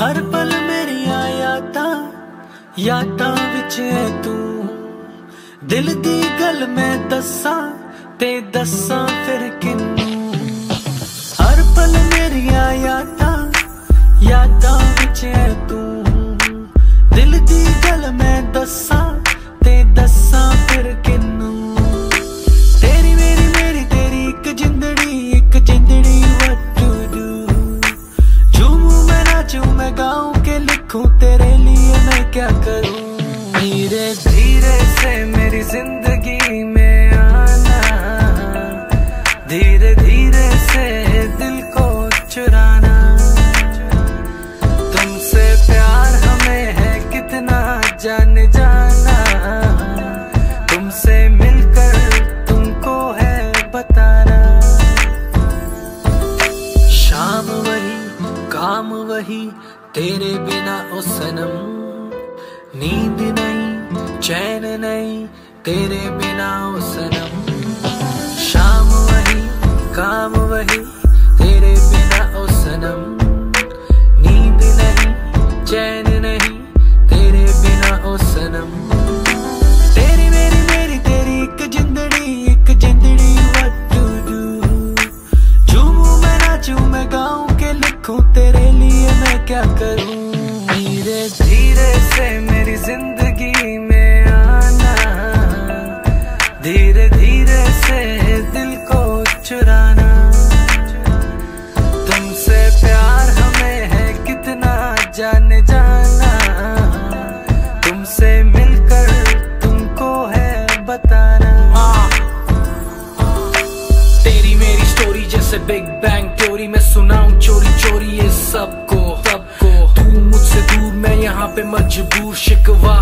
ਹਰ ਪਲ ਮੇਰੀਆਂ ਯਾਦਾਂ ਯਾਦਾਂ ਵਿੱਚ ਤੂੰ। ਦਿਲ ਦੀ ਗੱਲ ਮੈਂ ਦੱਸਾਂ ਤੇ ਦੱਸਾਂ ਫਿਰ ਕਿੰਨੀ धीरे धीरे से दिल को चुराना। तुमसे प्यार हमें है कितना जान जाना। तुमसे मिलकर तुमको है बताना। शाम वही, काम वही, तेरे बिना ओ सनम। नींद नहीं, चैन नहीं, तेरे बिना ओ सनम। काम वही तेरे बिना ओ सनम नींद नहीं, चैन नहीं, तेरे बिना ओ सनम तेरी मेरी मेरी, तेरी एक जिंदड़ी एक जिंदड़ी झूमू मैं मैं, गाऊं के लिखूं, तेरे लिए मैं क्या करूँ? धीरे धीरे से मेरी ज़िंदगी में आना। धीरे धीरे से दिल को चुराना। तुमसे प्यार हमें है कितना जान जाना। तुमसे मिलकर तुमको है बताना। तेरी मेरी स्टोरी जैसे बिग बैंग थ्योरी मैं सुनाऊं चोरी चोरी ये सबको सबको। तू मुझसे दूर, मैं यहाँ पे मजबूर, शिकवा।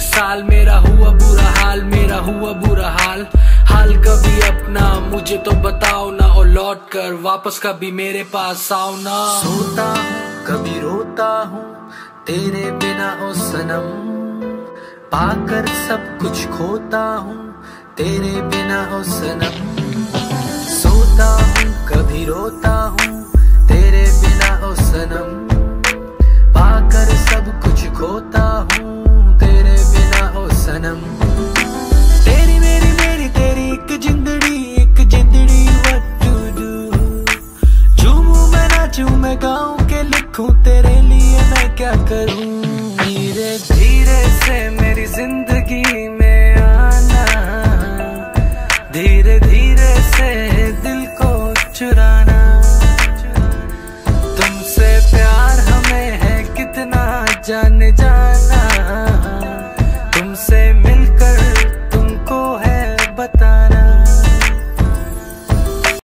साल मेरा हुआ बुरा हाल, मेरा हुआ बुरा हाल। हाल कभी अपना, मुझे तो बताओ ना, और लौट कर वापस कभी मेरे पास आओ ना। सोता हूँ कभी रोता हूँ, तेरे बिना ओ सनम। पाकर सब कुछ खोता हूँ, तेरे बिना ओ सनम। सोता हूँ, कभी रोता हूँ तेरे लिए मैं क्या करूँ?